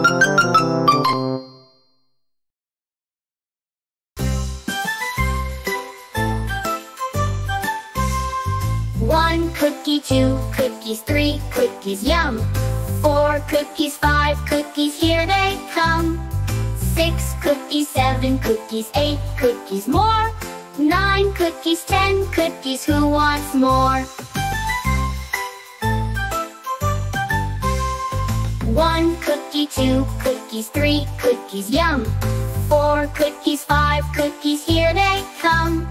One cookie, two cookies, three cookies, yum. Four cookies, five cookies, here they come. Six cookies, seven cookies, eight cookies, more. Nine cookies, ten cookies, who wants more? One cookie, two cookies, three cookies, yum. Four cookies, five cookies, here they come.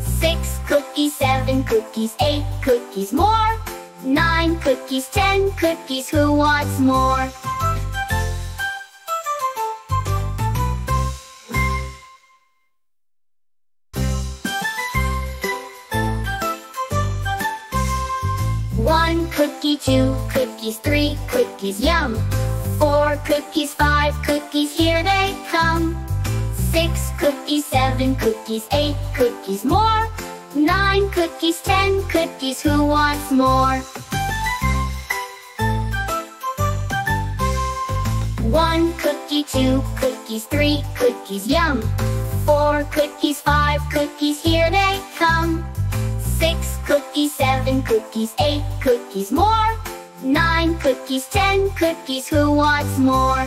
Six cookies, seven cookies, eight cookies, more. Nine cookies, ten cookies, who wants more? One cookie, two cookies, three cookies, yum. Four cookies, five cookies, here they come. Six cookies, seven cookies, eight cookies, more. Nine cookies, ten cookies, who wants more? One cookie, two cookies, three cookies, yum. Four cookies, five cookies, here they come. Six cookies, seven cookies, eight cookies, more. Nine cookies, ten cookies, who wants more?